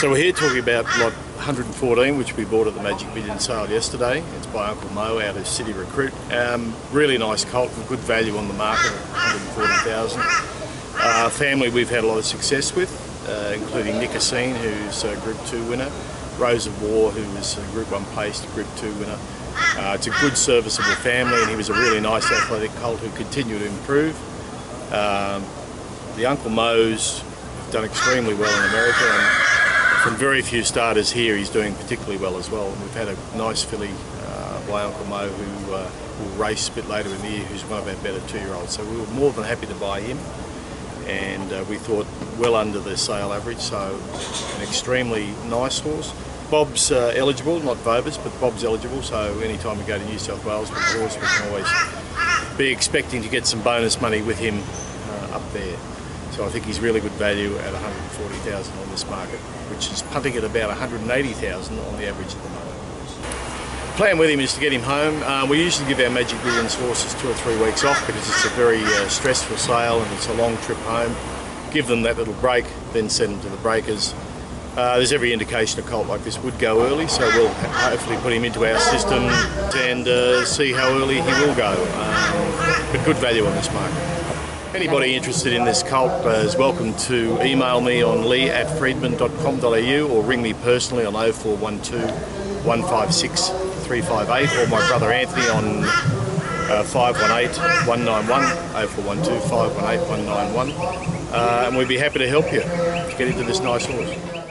So we're here talking about lot 114, which we bought at the Magic Million sale yesterday. It's by Uncle Mo out of Citirecruit. Um, really nice colt with good value on the market, 140,000. Uh, family we've had a lot of success with, uh, including Nick who's a Group 2 winner, Rose of War, who was a Group 1 placed Group 2 winner. Uh, it's a good serviceable family and he was a really nice athletic colt who continued to improve. Um, the Uncle Mo's have done extremely well in America and from very few starters here, he's doing particularly well as well. And we've had a nice filly uh, by Uncle Mo who uh, will race a bit later in the year, who's one of our better two-year-olds. So we were more than happy to buy him, and uh, we thought well under the sale average. So an extremely nice horse. BOBS uh, eligible, not VOBIS, but BOBS eligible. So anytime we go to New South Wales with horse, we can always be expecting to get some bonus money with him uh, up there. So I think he's really good value at 140,000 on this market, which is punting at about 180,000 on the average at the moment. Plan with him is to get him home. Uh, we usually give our Magic Millions horses two or three weeks off because it's a very uh, stressful sale and it's a long trip home. Give them that little break, then send them to the breakers. Uh, there's every indication a colt like this would go early, so we'll hopefully put him into our system and see how early he will go. Um, but good value on this market. Anybody interested in this cult uh, is welcome to email me on lee at freedman.com.au or ring me personally on 0412 156 358 or my brother Anthony on uh, 518 191 0412 518 191 uh, and we'd be happy to help you to get into this nice horse.